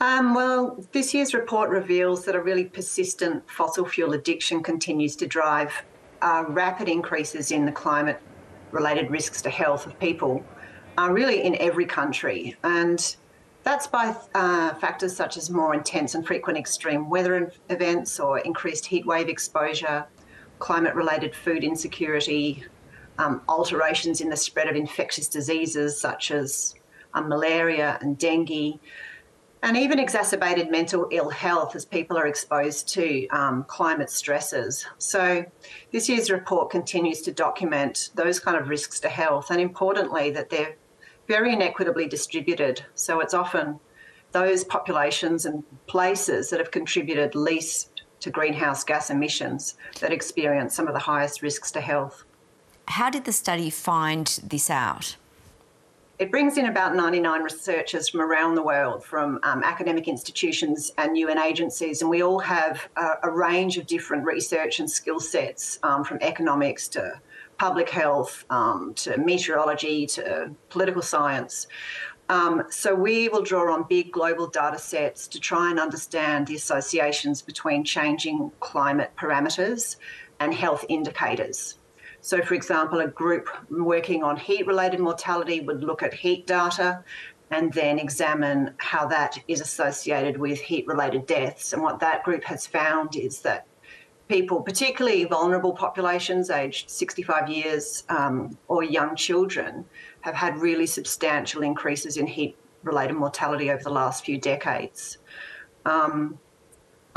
Um, well, this year's report reveals that a really persistent fossil fuel addiction continues to drive uh, rapid increases in the climate related risks to health of people, uh, really in every country. And that's by uh, factors such as more intense and frequent extreme weather events or increased heatwave exposure, climate related food insecurity, um, alterations in the spread of infectious diseases such as um, malaria and dengue, and even exacerbated mental ill health as people are exposed to um, climate stresses. So, this year's report continues to document those kind of risks to health, and importantly, that they're very inequitably distributed. So, it's often those populations and places that have contributed least to greenhouse gas emissions that experience some of the highest risks to health. How did the study find this out? It brings in about 99 researchers from around the world, from um, academic institutions and UN agencies, and we all have a, a range of different research and skill sets um, from economics to public health um, to meteorology to political science. Um, so we will draw on big global data sets to try and understand the associations between changing climate parameters and health indicators. So, for example, a group working on heat related mortality would look at heat data and then examine how that is associated with heat related deaths. And what that group has found is that people, particularly vulnerable populations aged 65 years um, or young children, have had really substantial increases in heat related mortality over the last few decades. Um,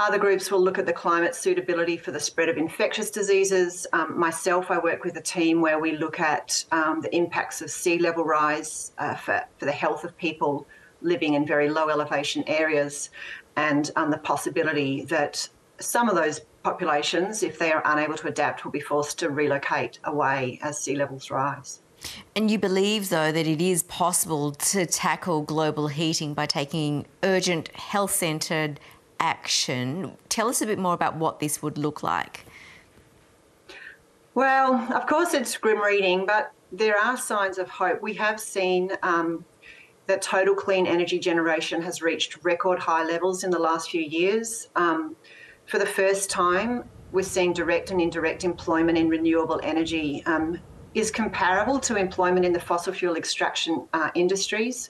other groups will look at the climate suitability for the spread of infectious diseases. Um, myself, I work with a team where we look at um, the impacts of sea level rise uh, for, for the health of people living in very low elevation areas and um, the possibility that some of those populations, if they are unable to adapt, will be forced to relocate away as sea levels rise. And you believe, though, that it is possible to tackle global heating by taking urgent, health centred action. Tell us a bit more about what this would look like. Well, of course, it's grim reading, but there are signs of hope. We have seen um, that total clean energy generation has reached record high levels in the last few years. Um, for the first time, we're seeing direct and indirect employment in renewable energy um, is comparable to employment in the fossil fuel extraction uh, industries.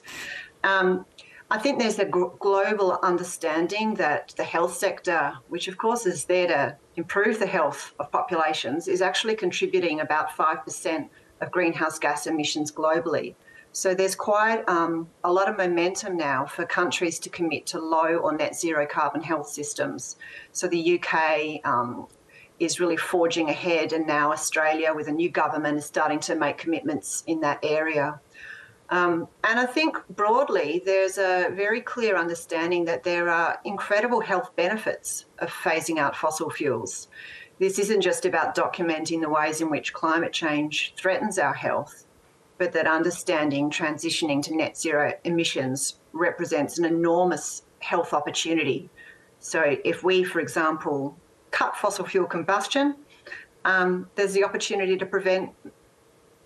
Um, I think there's a global understanding that the health sector, which of course is there to improve the health of populations, is actually contributing about 5% of greenhouse gas emissions globally. So there's quite um, a lot of momentum now for countries to commit to low or net zero carbon health systems. So the UK um, is really forging ahead, and now Australia, with a new government, is starting to make commitments in that area. Um, and I think broadly, there's a very clear understanding that there are incredible health benefits of phasing out fossil fuels. This isn't just about documenting the ways in which climate change threatens our health, but that understanding transitioning to net zero emissions represents an enormous health opportunity. So, if we, for example, cut fossil fuel combustion, um, there's the opportunity to prevent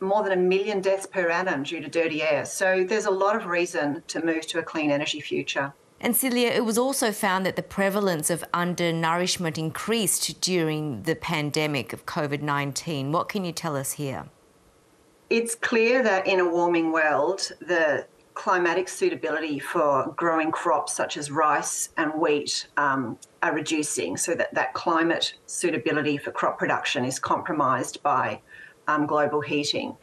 more than a million deaths per annum due to dirty air. So there's a lot of reason to move to a clean energy future. And Celia, it was also found that the prevalence of undernourishment increased during the pandemic of COVID 19. What can you tell us here? It's clear that in a warming world, the climatic suitability for growing crops such as rice and wheat um, are reducing, so that that climate suitability for crop production is compromised by um, global heating.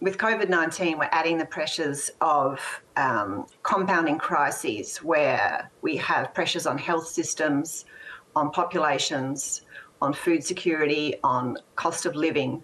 With COVID 19, we're adding the pressures of um, compounding crises where we have pressures on health systems, on populations, on food security, on cost of living.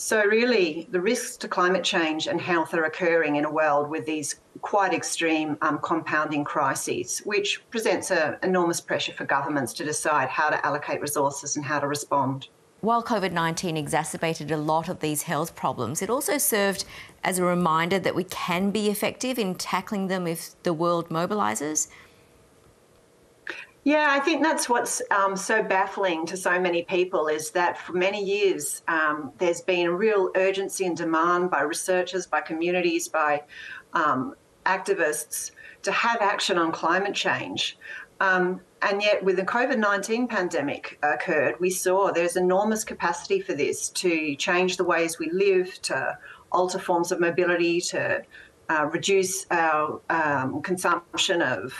So, really, the risks to climate change and health are occurring in a world with these quite extreme um, compounding crises, which presents an enormous pressure for governments to decide how to allocate resources and how to respond. While COVID 19 exacerbated a lot of these health problems, it also served as a reminder that we can be effective in tackling them if the world mobilises. Yeah, I think that's what's um, so baffling to so many people is that for many years um, there's been a real urgency and demand by researchers, by communities, by um, activists to have action on climate change. Um, and yet, with the COVID 19 pandemic occurred, we saw there's enormous capacity for this to change the ways we live, to alter forms of mobility, to uh, reduce our um, consumption of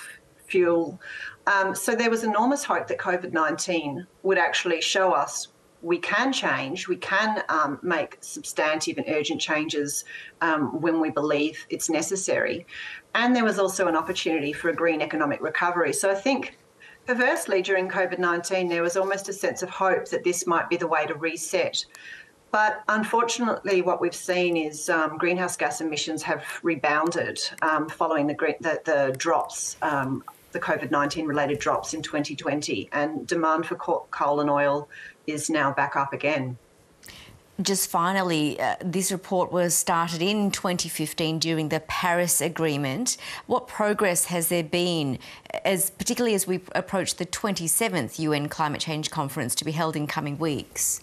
fuel. Um, so there was enormous hope that COVID 19 would actually show us we can change, we can um, make substantive and urgent changes um, when we believe it's necessary. And there was also an opportunity for a green economic recovery. So I think perversely during COVID 19, there was almost a sense of hope that this might be the way to reset. But unfortunately, what we've seen is um, greenhouse gas emissions have rebounded um, following the, the, the drops, um, the COVID 19 related drops in 2020, and demand for coal and oil is now back up again. Just finally, uh, this report was started in 2015 during the Paris Agreement. What progress has there been, as particularly as we approach the 27th UN Climate Change Conference to be held in coming weeks?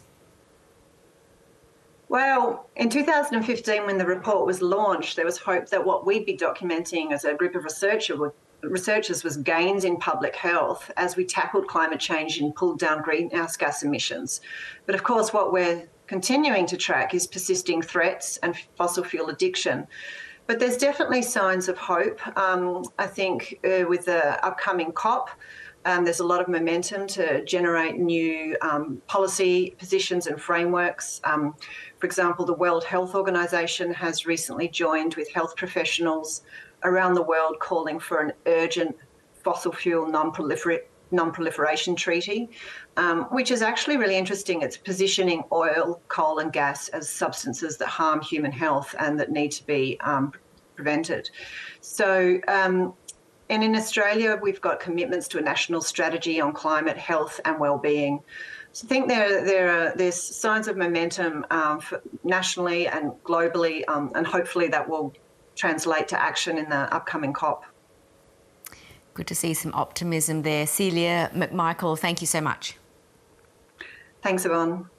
Well, in 2015, when the report was launched, there was hope that what we'd be documenting as a group of researchers would, researchers was gains in public health as we tackled climate change and pulled down greenhouse gas emissions. But of course, what we're continuing to track is persisting threats and fossil fuel addiction. But there's definitely signs of hope. Um, I think uh, with the upcoming COP, um, there's a lot of momentum to generate new um, policy positions and frameworks. Um, for example, the World Health Organization has recently joined with health professionals around the world calling for an urgent fossil fuel non proliferation treaty, um, which is actually really interesting. It's positioning oil, coal, and gas as substances that harm human health and that need to be um, prevented. So. Um, and in Australia, we've got commitments to a national strategy on climate, health, and well-being. So I think there, there are there's signs of momentum um, nationally and globally, um, and hopefully that will translate to action in the upcoming COP. Good to see some optimism there. Celia McMichael, thank you so much. Thanks, Yvonne.